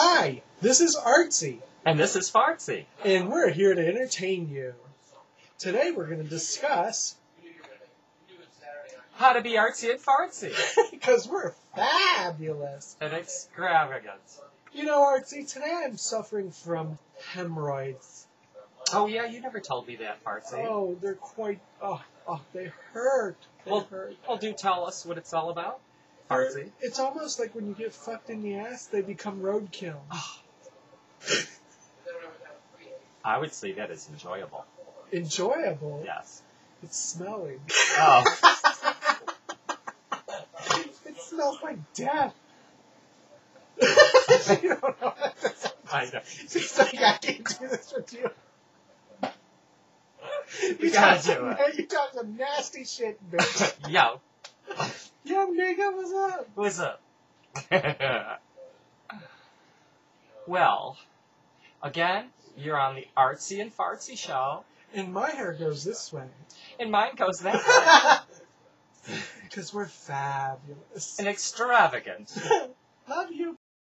Hi, this is Artsy, And this is Fartsy. and we're here to entertain you. Today we're going to discuss, How to be artsy and fartsy. because we're fabulous. and extravagant. You know, Artsy, today I'm suffering from hemorrhoids. Oh yeah, you never told me that, Fartsy. Oh, they're quite, oh, oh they hurt. They Well, hurt. Well, do tell us what it's all about, They're- It's almost like when you get fucked in the ass, they become roadkill. I would say that is enjoyable. Enjoyable. Yes. It's smelling. Oh, It smells like death. you don't know what this is. I know. He's like, I can't do this with you. You talk gotta do some, it. You talk some nasty shit, bitch. Yo, Yo, nigga, what's up? what's up? well, again, you're on the Artsy and Fartsy show, And my hair goes this way. and mine goes that way. Because we're fabulous. and extravagant. Love you.